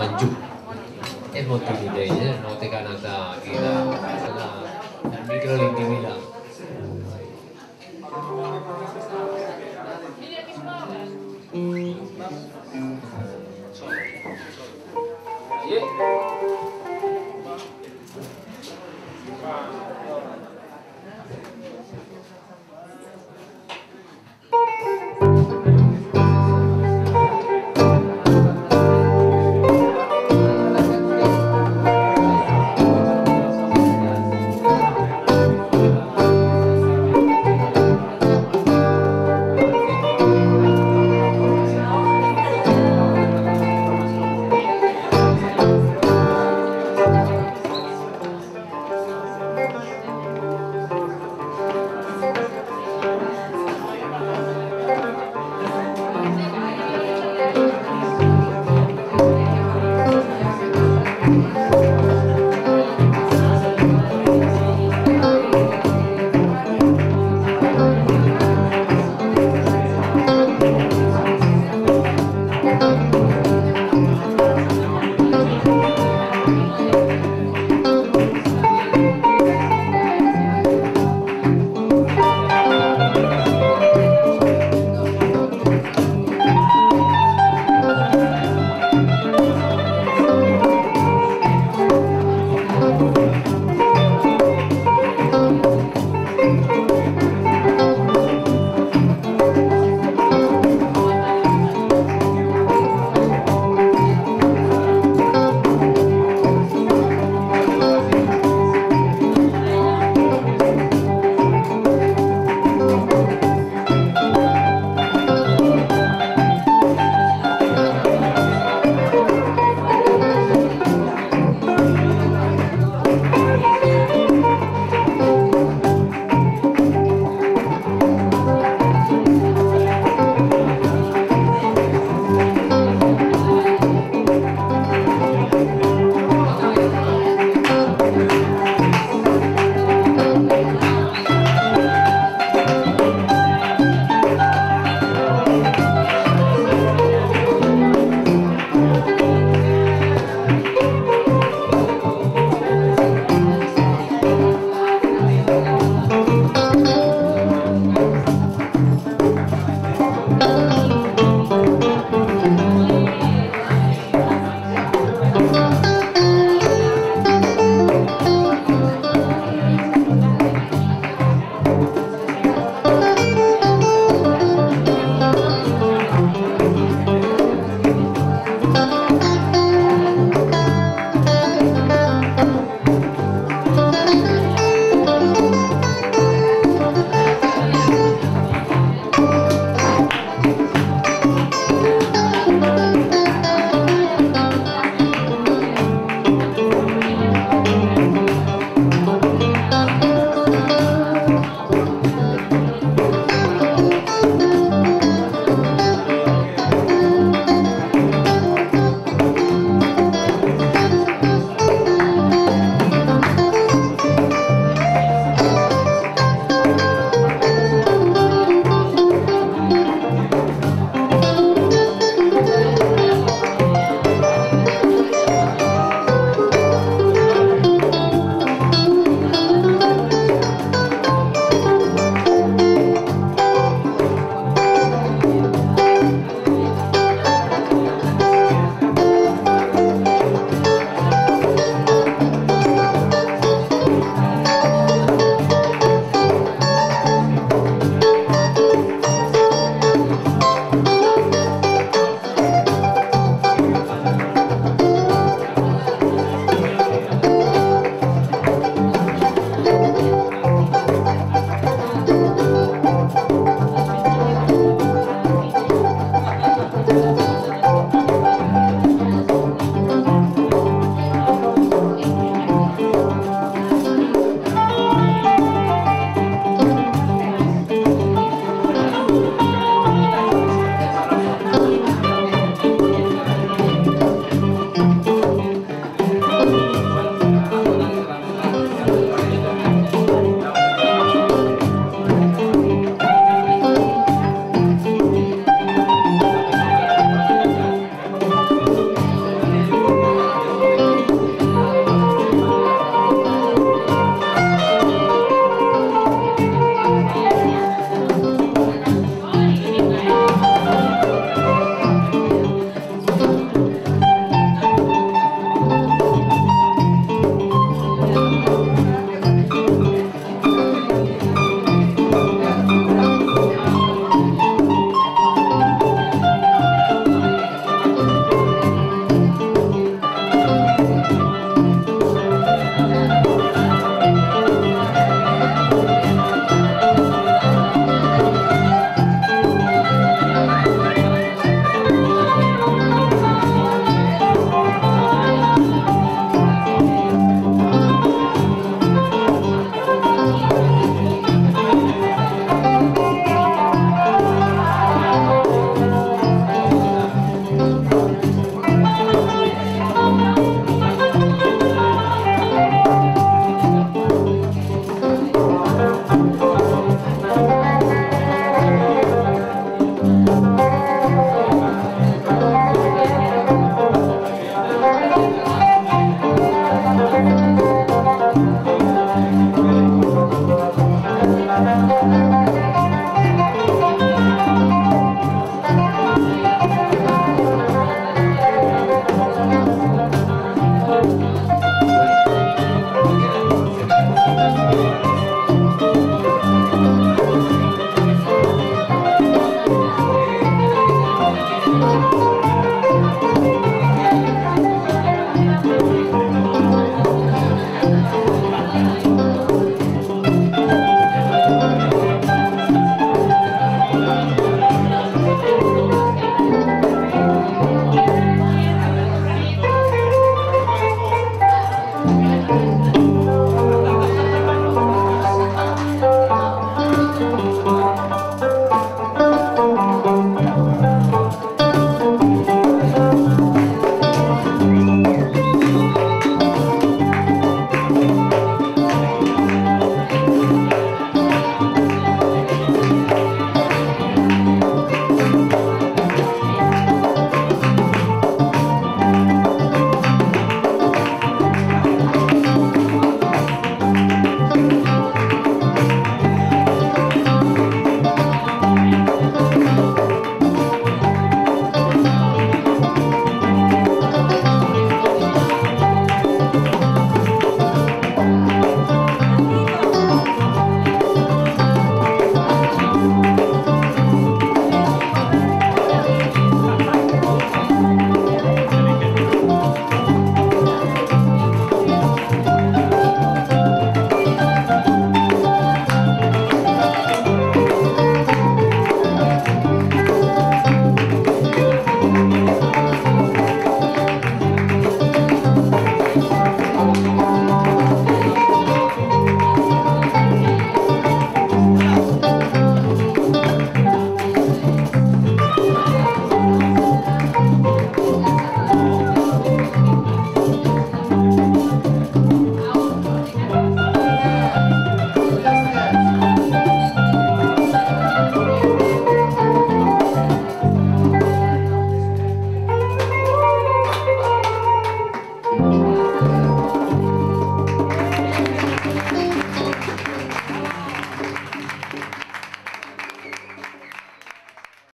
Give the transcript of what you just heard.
Manju, Manju. Eh, È molto mau note canata eh, kita, la, la, mikro micro l'intimida. Hmm. Yeah.